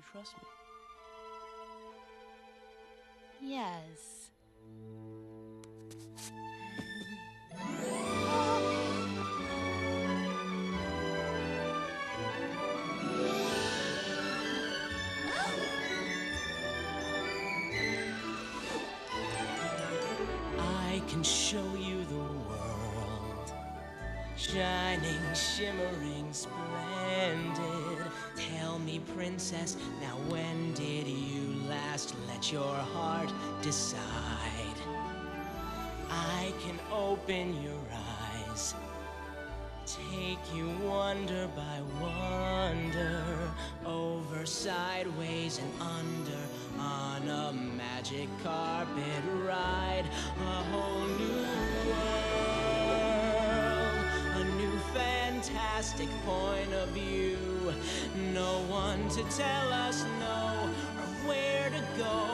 you trust me? Yes. I can show you the world, shining, shimmering, splendid. Princess, now when did you last let your heart decide? I can open your eyes, take you wonder by wonder, over, sideways, and under, on a magic carpet ride, a whole new world, a new fantastic point of view. No one to tell us no, or where to go,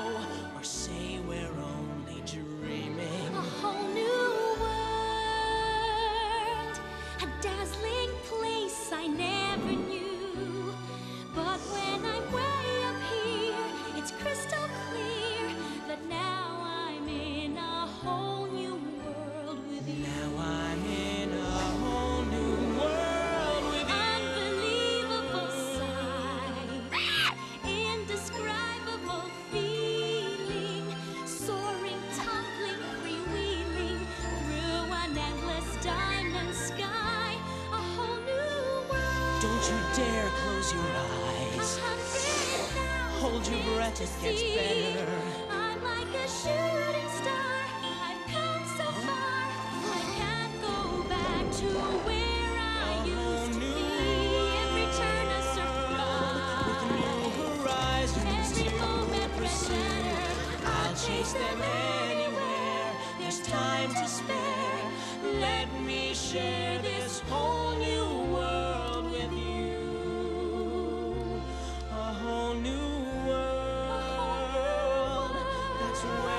Don't you dare close your eyes. Hold your breath, it gets better. I'm like a shooting star. I've come so far. I can't go back to where I used to be. Every turn a With new surprise. horizons Every moment pursue. better. I'll chase them anywhere. There's time to spare. Let me share. to